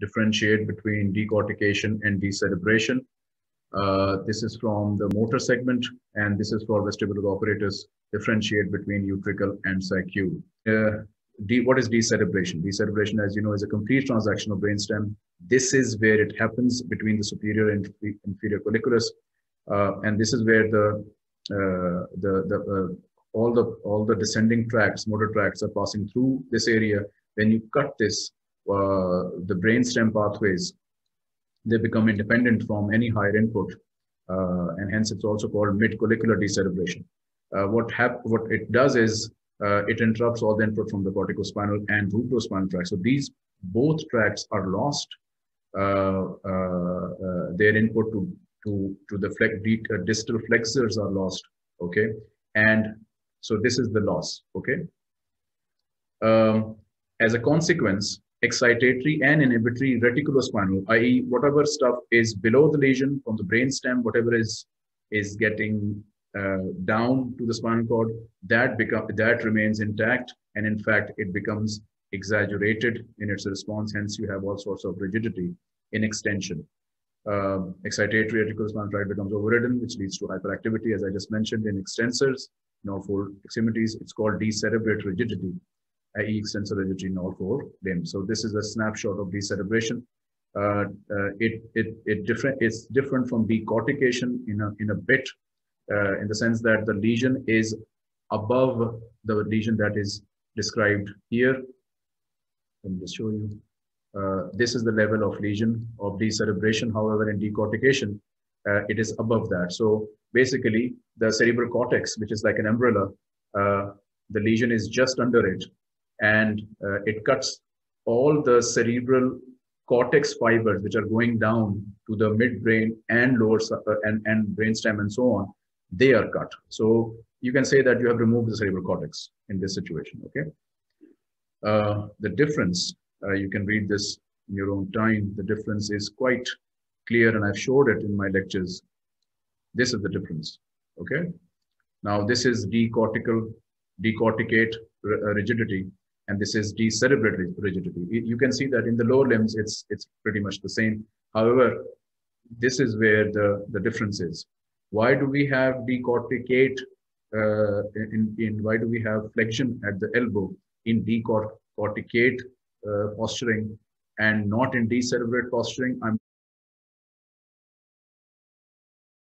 differentiate between decortication and decerebration. Uh, this is from the motor segment, and this is for vestibular apparatus, differentiate between utricle and saccule. Uh, what is decerebration? Decerebration, as you know, is a complete transection of brainstem. This is where it happens between the superior and inferior colliculus, uh, and this is where the uh, the the uh, all the all the descending tracts, motor tracts, are passing through this area. When you cut this, uh, the brainstem pathways they become independent from any higher input, uh, and hence it's also called mid-collicular decerebration. Uh, what hap- what it does is uh, it interrupts all the input from the corticospinal and rubrospinal tracts. So these both tracts are lost. Uh, uh, their input to to to the flex, distal flexors are lost. Okay, and so this is the loss. Okay. Um, as a consequence, excitatory and inhibitory reticulospinal, i.e., whatever stuff is below the lesion from the brainstem, whatever is is getting uh, down to the spinal cord, that become that remains intact, and in fact, it becomes exaggerated in its response. Hence, you have all sorts of rigidity in extension. Um, excitatory reticulospinal tract becomes overridden, which leads to hyperactivity, as I just mentioned, in extensors, in all four extremities. It's called decerebrate rigidity i.e. extensor in all four limbs. So this is a snapshot of decerebration. Uh, uh, it it it different it's different from decortication in a in a bit uh, in the sense that the lesion is above the lesion that is described here. Let me just show you. Uh, this is the level of lesion of decerebration. However, in decortication, uh, it is above that. So basically, the cerebral cortex, which is like an umbrella, uh, the lesion is just under it and uh, it cuts all the cerebral cortex fibers which are going down to the midbrain and lower uh, and, and brainstem and so on they are cut. So you can say that you have removed the cerebral cortex in this situation okay? Uh, the difference uh, you can read this in your own time the difference is quite clear and i've showed it in my lectures. This is the difference okay? Now this is decortical decorticate uh, rigidity and this is decerebrate rigidity. You can see that in the lower limbs, it's, it's pretty much the same. However, this is where the, the difference is. Why do we have decorticate uh, in, in, why do we have flexion at the elbow in decorticate uh, posturing and not in decerebrate posturing? I'm